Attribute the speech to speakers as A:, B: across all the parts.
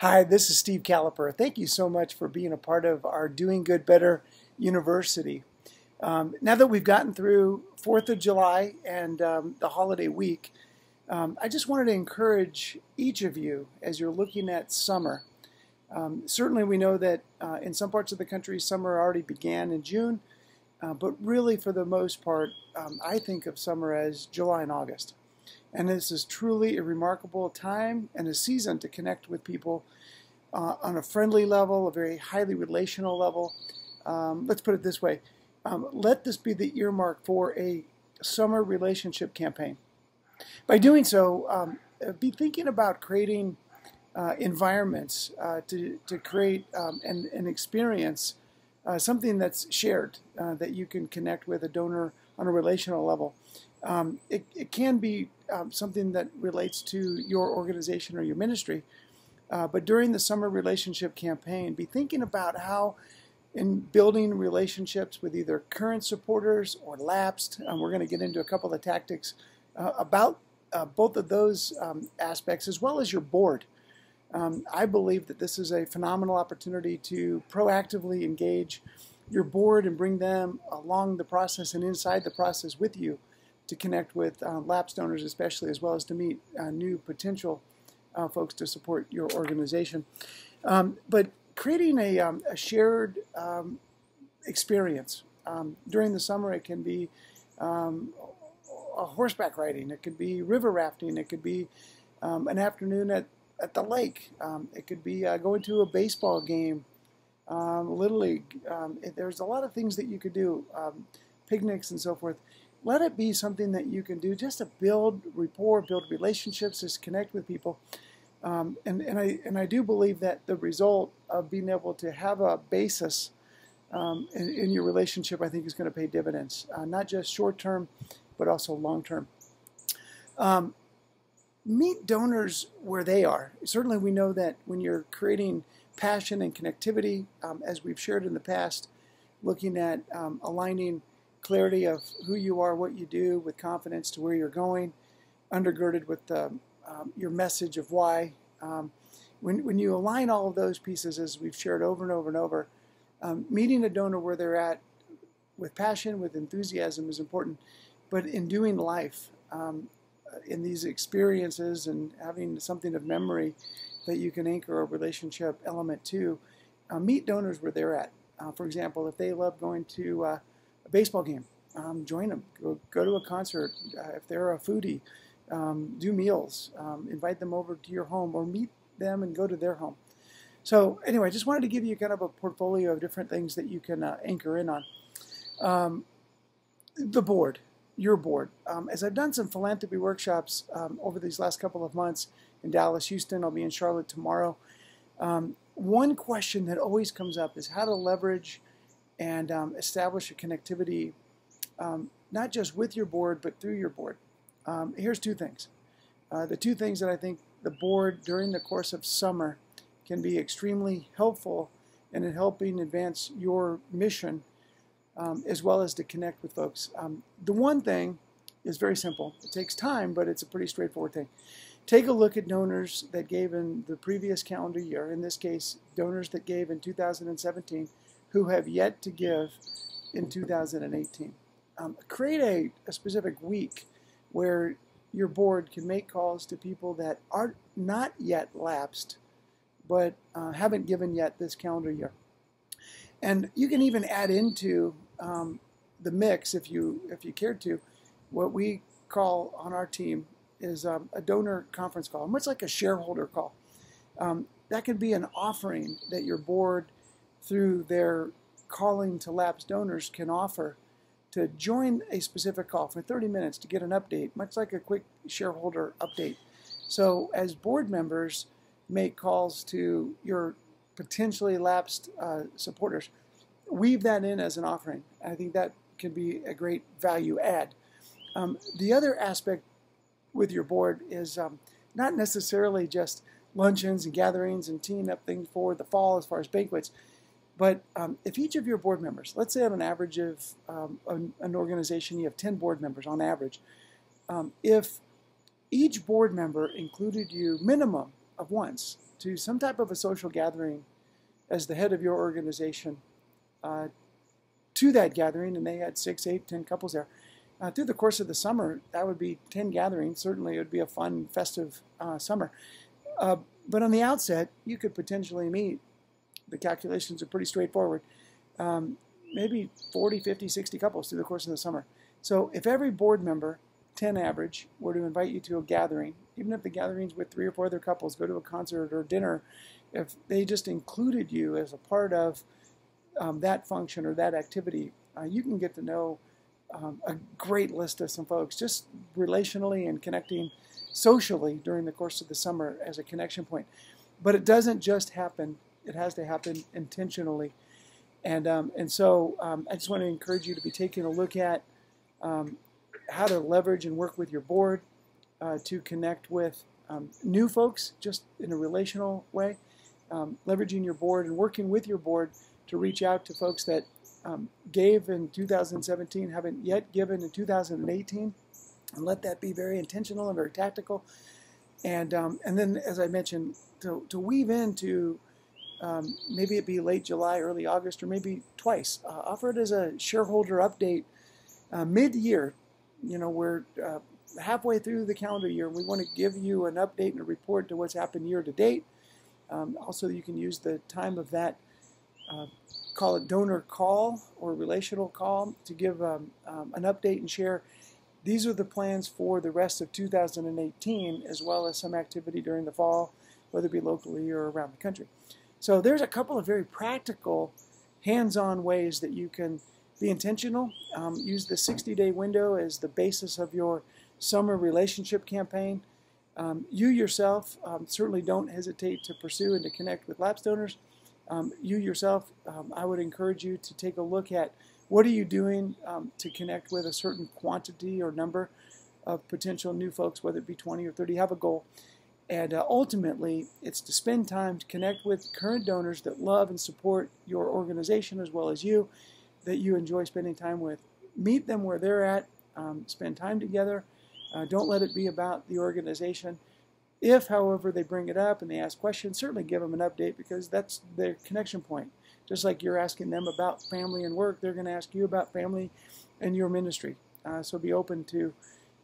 A: Hi, this is Steve Kaloper. Thank you so much for being a part of our Doing Good Better University. Um, now that we've gotten through 4th of July and um, the holiday week, um, I just wanted to encourage each of you as you're looking at summer. Um, certainly, we know that uh, in some parts of the country, summer already began in June, uh, but really, for the most part, um, I think of summer as July and August. And this is truly a remarkable time and a season to connect with people uh, on a friendly level, a very highly relational level. Um, let's put it this way um, let this be the earmark for a summer relationship campaign. By doing so, um, be thinking about creating uh, environments uh, to, to create um, an, an experience, uh, something that's shared, uh, that you can connect with a donor on a relational level. Um, it, it, can be um, something that relates to your organization or your ministry. Uh, but during the summer relationship campaign, be thinking about how, in building relationships with either current supporters or lapsed, and we're going to get into a couple of tactics uh, about uh, both of those um, aspects, as well as your board. Um, I believe that this is a phenomenal opportunity to proactively engage your board and bring them along the process and inside the process with you to connect with uh, lapsed donors, especially, as well as to meet uh, new potential uh, folks to support your organization. Um, but creating a, um, a shared um, experience um, during the summer, it can be um, horseback riding, it could be river rafting, it could be um, an afternoon at, at the lake, it could be uh, going to a baseball game. Little League. there's a lot of things that you could do, picnics and so forth let it be something that you can do just to build rapport, build relationships, just connect with people. Um, and, and, I, and I do believe that the result of being able to have a basis um, in, in, your relationship, I think, is going to pay dividends, uh, not just short term, but also long term. Um, meet donors where they are. Certainly, we know that when you're creating passion and connectivity, um, as we've shared in the past, looking at um, aligning clarity of who you are, what you do, with confidence to where you're going, undergirded with the, um, your message of why. Um, when, when you align all of those pieces, as we've shared over and over and over, um, meeting a donor where they're at with passion, with enthusiasm is important. But in doing life, um, in these experiences and having something of memory that you can anchor a relationship element to, uh, meet donors where they're at. Uh, for example, if they love going to uh, a baseball game. Um, join them. Go, go to a concert. Uh, if they're a foodie, um, do meals. Um, invite them over to your home or meet them and go to their home. So anyway, I just wanted to give you kind of a portfolio of different things that you can uh, anchor in on. Um, the board, your board. Um, as I've done some philanthropy workshops um, over these last couple of months in Dallas, Houston, I'll be in Charlotte tomorrow. one question that always comes up is how to leverage and um, establish a connectivity um, not just with your board but through your board. Um, here's two things. Uh, the two things that I think the board during the course of summer can be extremely helpful in helping advance your mission um, as well as to connect with folks. Um, the one thing is very simple. It takes time, but it's a pretty straightforward thing. Take a look at donors that gave in the previous calendar year, in this case, donors that gave in 2017 who have yet to give in 2018. Um, create a, a specific week where your board can make calls to people that are not yet lapsed, but uh, haven't given yet this calendar year. And you can even add into um, the mix, if you if you cared to, what we call on our team is um, a donor conference call, much like a shareholder call. Um, that could be an offering that your board through their calling to lapsed donors can offer to join a specific call for 30 minutes to get an update, much like a quick shareholder update. So, as board members make calls to your potentially lapsed uh, supporters, weave that in as an offering. I think that can be a great value add. Um, the other aspect with your board is um, not necessarily just luncheons and gatherings and teeing up things for the fall as far as banquets, but um, if each of your board members, let's say on an average of um, an, an, organization, you have 10 board members on average, um, if each board member included you minimum of once to some type of a social gathering as the head of your organization uh, to that gathering, and they had six, eight, ten couples there. Uh, through the course of the summer, that would be 10 gatherings. Certainly, it would be a fun, festive uh, summer. Uh, but on the outset, you could potentially meet, the calculations are pretty straightforward, um, maybe 40, 50, 60 couples through the course of the summer. So if every board member, 10 average, were to invite you to a gathering, even if the gathering's with three or four other couples, go to a concert or dinner, if they just included you as a part of um, that function or that activity, uh, you can get to know um, a great list of some folks just relationally and connecting socially during the course of the summer as a connection point. But it doesn't just happen, it has to happen intentionally. And, um, and so um, I just want to encourage you to be taking a look at um, how to leverage and work with your board uh, to connect with um, new folks just in a relational way, um, leveraging your board and working with your board to reach out to folks that gave in 2017, haven't yet given in 2018, and let that be very intentional and very tactical. And um, and then, as I mentioned, to, to weave into um, maybe it be late July, early August, or maybe twice. Uh, offer it as a shareholder update uh, mid-year. You know, we're uh, halfway through the calendar year. We want to give you an update and a report to what's happened year to date. Um, also, you can use the time of that uh, call it donor call or relational call to give um, um, an update and share. These are the plans for the rest of 2018, as well as some activity during the fall, whether it be locally or around the country. So there's a couple of very practical, hands-on ways that you can be intentional. Um, use the 60-day window as the basis of your summer relationship campaign. Um, you yourself um, certainly don't hesitate to pursue and to connect with lapse donors um, you yourself, um, I would encourage you to take a look at what are you doing um, to connect with a certain quantity or number of potential new folks, whether it be 20 or 30. Have a goal. And uh, ultimately, it's to spend time to connect with current donors that love and support your organization as well as you, that you enjoy spending time with. Meet them where they're at, um, spend time together. Uh, don't let it be about the organization. If, however, they bring it up and they ask questions, certainly give them an update because that's their connection point. Just like you're asking them about family and work, they're going to ask you about family and your ministry. Uh, so be open to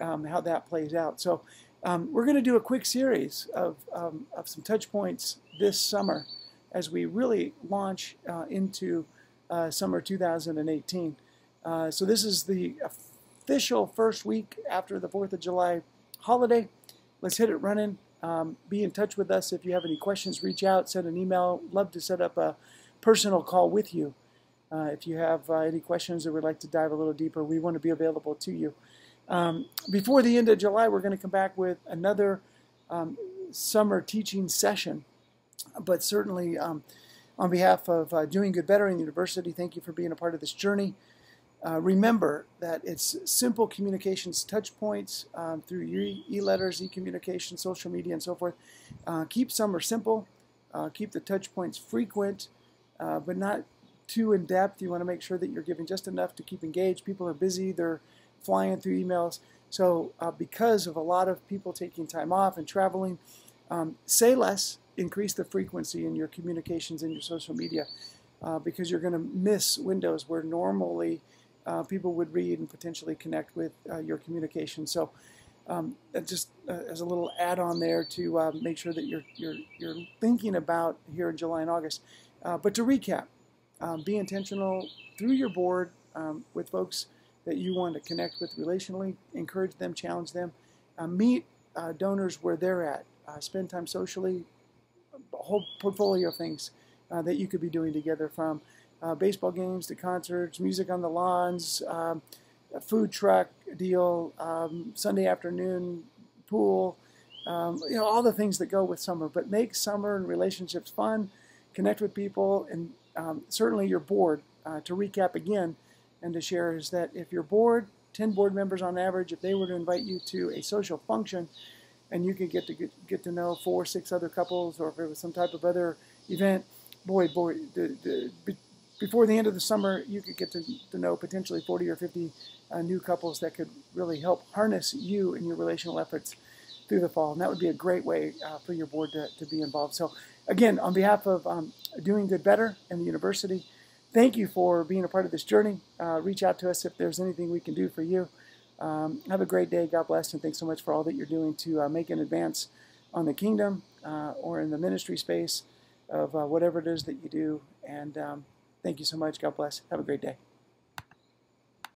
A: um, how that plays out. So um, we're going to do a quick series of, um, of some touch points this summer as we really launch uh, into uh, summer 2018. Uh, so this is the official first week after the 4th of July holiday let's hit it running. Um, be in touch with us if you have any questions. Reach out, send an email. Love to set up a personal call with you. Uh, if you have uh, any questions or would like to dive a little deeper, we want to be available to you. Um, before the end of July, we're going to come back with another um, summer teaching session. But certainly, um, on behalf of uh, Doing Good Better in the University, thank you for being a part of this journey. Uh, remember that it's simple communications touch points um, through e-letters, e-communication, social media, and so forth. Uh, keep summer simple. Uh, keep the touch points frequent, uh, but not too in depth. You want to make sure that you're giving just enough to keep engaged. People are busy. They're flying through emails. So uh, because of a lot of people taking time off and traveling, um, say less, increase the frequency in your communications in your social media uh, because you're going to miss windows where normally – uh, people would read and potentially connect with uh, your communication. So um, just uh, as a little add-on there to uh, make sure that you're, you're, you're thinking about here in July and August. Uh, but to recap, um, be intentional through your board um, with folks that you want to connect with relationally, encourage them, challenge them, uh, meet donors where they're at, spend time socially, a whole portfolio of things that you could be doing together from uh, baseball games to concerts, music on the lawns, um, food truck deal, um, Sunday afternoon pool, um, you know, all the things that go with summer. But make summer and relationships fun, connect with people, and um, certainly your board. Uh, to recap again and to share is that if your board, 10 board members on average, if they were to invite you to a social function, and you could get to get, get to know four, six other couples, or if it was some type of other event, boy, boy, the, the, before the end of the summer, you could get to, to know potentially 40 or 50 uh, new couples that could really help harness you in your relational efforts. through the fall. And that would be a great way uh, for your board to, to be involved. So, again, on behalf of um, Doing Good Better and the university, thank you for being a part of this journey. Uh, reach out to us if there's anything we can do for you. Um, have a great day. God bless, and thanks so much for all that you're doing to uh, make an advance on the kingdom uh, or in the ministry space of uh, whatever it is that you do. And um, thank you so much. God bless. Have a great day.